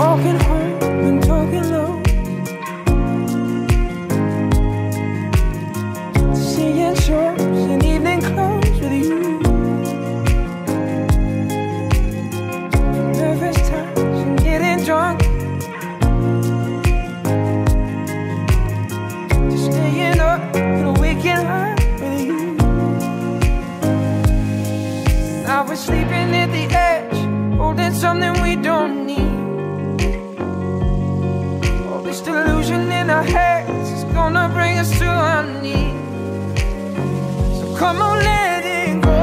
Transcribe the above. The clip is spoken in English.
walking home. our heads is gonna bring us to our knees. So come on, let it go.